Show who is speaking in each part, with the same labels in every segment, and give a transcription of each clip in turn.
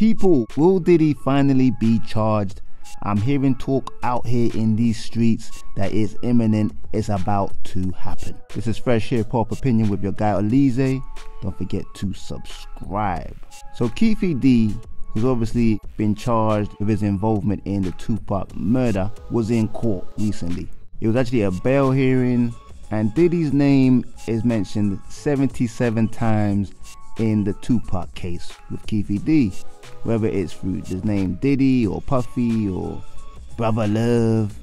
Speaker 1: People, will Diddy finally be charged? I'm hearing talk out here in these streets that is imminent, it's about to happen. This is Fresh Hip Hop Opinion with your guy Oleezeh. Don't forget to subscribe. So Keefe D, who's obviously been charged with his involvement in the Tupac murder, was in court recently. It was actually a bail hearing, and Diddy's name is mentioned 77 times in the Tupac case with Keefe D. Whether it's through his name Diddy or Puffy or Brother Love,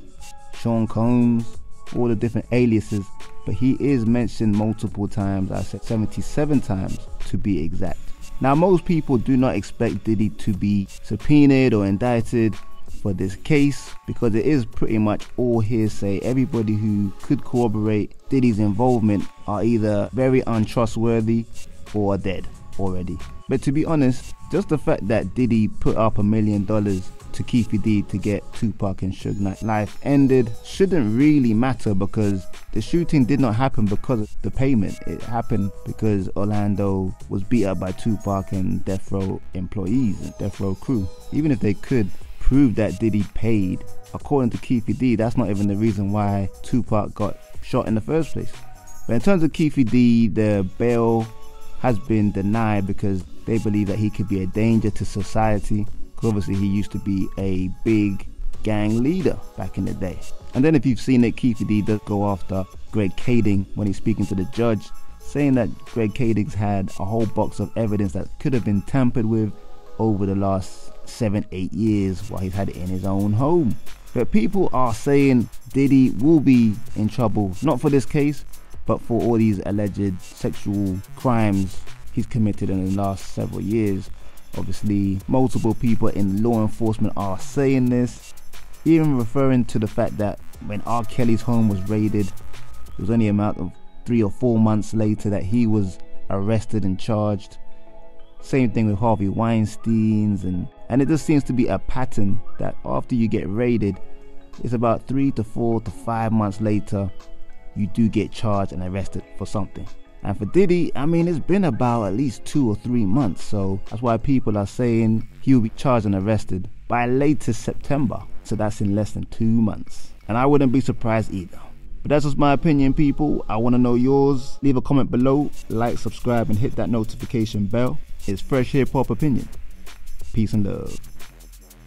Speaker 1: Sean Combs, all the different aliases, but he is mentioned multiple times. I said 77 times to be exact. Now, most people do not expect Diddy to be subpoenaed or indicted for this case because it is pretty much all hearsay. Everybody who could corroborate Diddy's involvement are either very untrustworthy or dead already. But to be honest, just the fact that Diddy put up a million dollars to Keefe D to get Tupac and Suge Knight life ended shouldn't really matter because the shooting did not happen because of the payment. It happened because Orlando was beat up by Tupac and Death Row employees and Death Row crew. Even if they could prove that Diddy paid, according to Keefe D, that's not even the reason why Tupac got shot in the first place. But in terms of Keefe D, the bail has been denied because they believe that he could be a danger to society. Because obviously he used to be a big gang leader back in the day. And then if you've seen it, Keefe D does go after Greg Kading when he's speaking to the judge, saying that Greg Kading's had a whole box of evidence that could have been tampered with over the last seven, eight years while he's had it in his own home. But people are saying Diddy will be in trouble, not for this case, but for all these alleged sexual crimes he's committed in the last several years. Obviously, multiple people in law enforcement are saying this, even referring to the fact that when R. Kelly's home was raided, it was only a matter of three or four months later that he was arrested and charged. Same thing with Harvey Weinstein's and and it just seems to be a pattern that after you get raided, it's about three to four to five months later you do get charged and arrested for something. And for Diddy, I mean, it's been about at least two or three months, so that's why people are saying he'll be charged and arrested by latest September. So that's in less than two months. And I wouldn't be surprised either. But that's just my opinion, people. I want to know yours. Leave a comment below, like, subscribe, and hit that notification bell. It's Fresh Hip Hop Opinion. Peace and love.